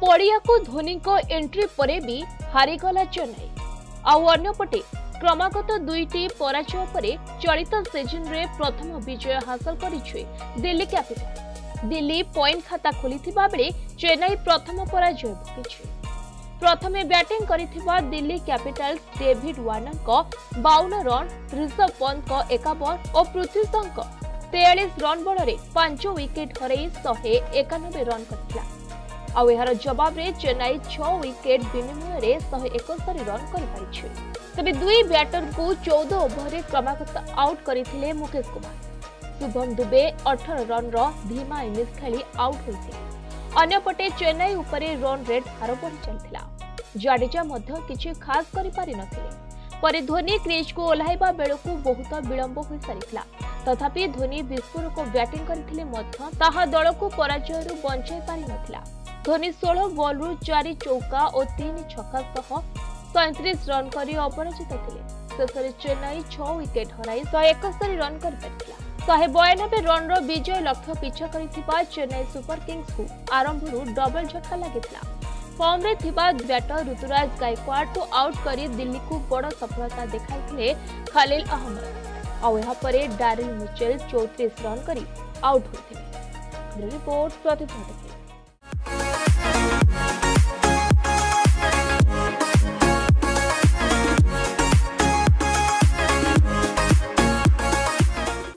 ପଡ଼ିଆକୁ ଧୋନିଙ୍କ ଏଣ୍ଟ୍ରି ପରେ ବି ହାରିଗଲା ଚେନ୍ନାଇ ଆଉ ଅନ୍ୟପଟେ କ୍ରମାଗତ ଦୁଇଟି ପରାଜୟ ପରେ ଚଳିତ ସିଜନରେ ପ୍ରଥମ ବିଜୟ ହାସଲ କରିଛି ଦିଲ୍ଲୀ କ୍ୟାପିଟାଲ ଦିଲ୍ଲୀ ପଏଣ୍ଟ ଖାତା ଖୋଲିଥିବା ବେଳେ ଚେନ୍ନାଇ ପ୍ରଥମ ପରାଜୟ ଭୋଗିଛି ପ୍ରଥମେ ବ୍ୟାଟିଂ କରିଥିବା ଦିଲ୍ଲୀ କ୍ୟାପିଟାଲ୍ସ ଡେଭିଡ୍ ୱାର୍ଣ୍ଣରଙ୍କ ବାଉନ ରନ୍ ରିଷଭ ପନ୍ତଙ୍କ ଏକାବନ ଓ ପୃଥ୍ୱୀ ଶଙ୍କ ତେୟାଳିଶ ରନ୍ ବଳରେ ପାଞ୍ଚ ୱିକେଟ୍ ହରାଇ ଶହେ ଏକାନବେ ରନ୍ କରିଥିଲା ଆଉ ଏହାର ଜବାବରେ ଚେନ୍ନାଇ ଛଅ ୱିକେଟ୍ ବିନିମୟରେ ଶହେ ଏକସ୍ତରୀ ରନ୍ କରିପାରିଛି ତେବେ ଦୁଇ ବ୍ୟାଟରଙ୍କୁ ଚଉଦ ଓଭରରେ କ୍ରମାଗତ ଆଉଟ୍ କରିଥିଲେ ମୁକେଶ କୁମାର ଶୁଭମ ଦୁବେ ଅଠର ରନ୍ର ଧୀମା ଇନିଂସ୍ ଖେଳି ଆଉଟ୍ ହୋଇଥିଲେ ଅନ୍ୟପଟେ ଚେନ୍ନାଇ ଉପରେ ରନ୍ ରେଟ୍ ହାର ବଢ଼ି ଚାଲିଥିଲା ଜାଡେଜା ମଧ୍ୟ କିଛି ଖାସ୍ କରିପାରିନଥିଲେ ପରେ ଧୋନି କ୍ରିଜ୍କୁ ଓହ୍ଲାଇବା ବେଳକୁ ବହୁତ ବିଳମ୍ବ ହୋଇସାରିଥିଲା ତଥାପି ଧୋନି ବିସ୍ଫୋରକ ବ୍ୟାଟିଂ କରିଥିଲେ ମଧ୍ୟ ତାହା ଦଳକୁ ପରାଜୟରୁ ବଞ୍ଚାଇ ପାରିନଥିଲା ଧୋନି ଷୋହଳ ବଲ୍ରୁ ଚାରି ଚୌକା ଓ ତିନି ଛକା ସହ ସଇଁତିରିଶ ରନ୍ କରି ଅପରାଜିତ ଥିଲେ ଶେଷରେ ଚେନ୍ନାଇ ଛଅ ୱିକେଟ୍ ହରାଇ ଶହେ ଏକସ୍ତରୀ ରନ୍ କରିପାରିଥିଲା ଶହେ ବୟାନବେ ରନ୍ର ବିଜୟ ଲକ୍ଷ୍ୟ ପିଛା କରିଥିବା ଚେନ୍ନାଇ ସୁପର କିଙ୍ଗସକୁ ଆରମ୍ଭରୁ ଡବଲ ଝଟକା ଲାଗିଥିଲା ଫର୍ମରେ ଥିବା ବ୍ୟାଟର ଋତୁରାଜ ଗାଇକ୍ୱାଡଙ୍କୁ ଆଉଟ୍ କରି ଦିଲ୍ଲୀକୁ ବଡ଼ ସଫଳତା ଦେଖାଇଥିଲେ ଖଲିଲ ଅହମ୍ମଦ ଆଉ ଏହାପରେ ଡାରିଲ ମିଚେଲ ଚଉତିରିଶ ରନ୍ କରି ଆଉଟ୍ ହୋଇଥିଲେ ରିପୋର୍ଟ ପ୍ରତିଭା Thank you.